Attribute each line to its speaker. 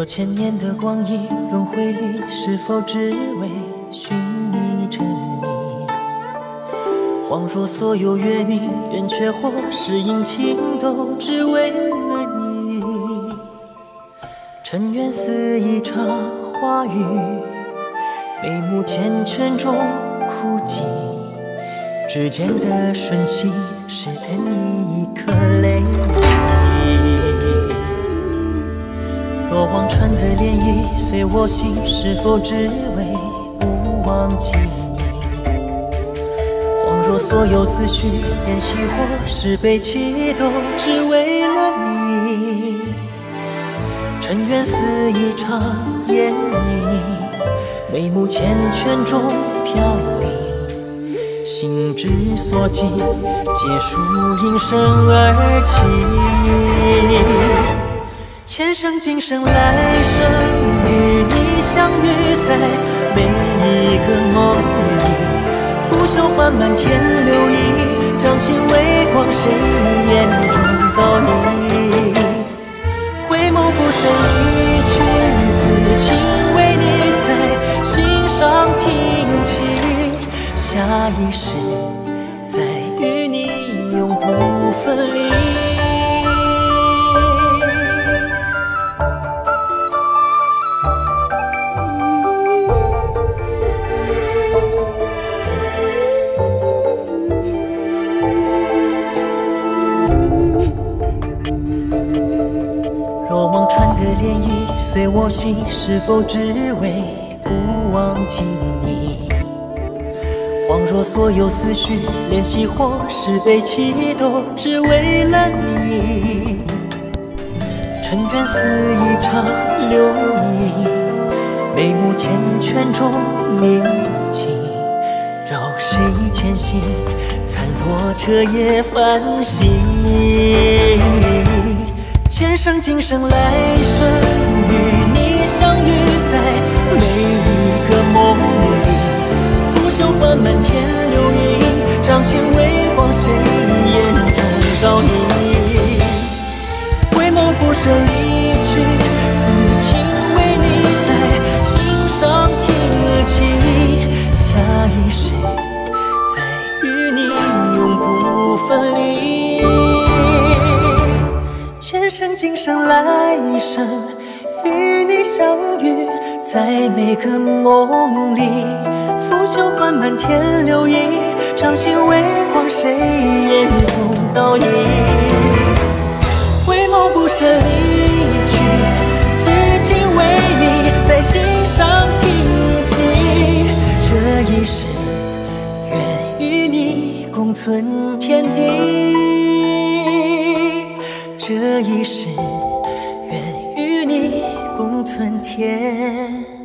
Speaker 1: 若千年的光阴轮回里，是否只为寻觅着你？恍若所有月明圆缺或是阴晴，都只为了你。尘缘似一场花雨，眉目缱绻中枯寂。指尖的瞬息，是得你一颗泪随我心，是否只为不忘记你？恍若所有思绪，怜惜或是悲戚，都只为了你。尘缘似一场烟影，眉目缱绻中飘零，心之所寄，皆属应声而起。前生今生来生，与你相遇在每一个梦里。拂袖唤漫天流萤，掌心微光，谁眼中倒影？回眸不舍离随我心，是否只为不忘记你？恍若所有思绪，怜惜或是悲戚，都只为了你。尘缘似一场流萤，眉目缱绻中宁静。找谁前行？残若彻夜繁星。前生今生来世回眸不舍离去，此情为你在心上停栖，下一世再与你永不分离。前生今生来生。与你相遇在每个梦里，拂袖唤漫天流萤，掌心微光，谁眼中倒影？不舍离去，此情为你在心上停栖。这一世愿与你共存天地，这一世。愿与你共存天。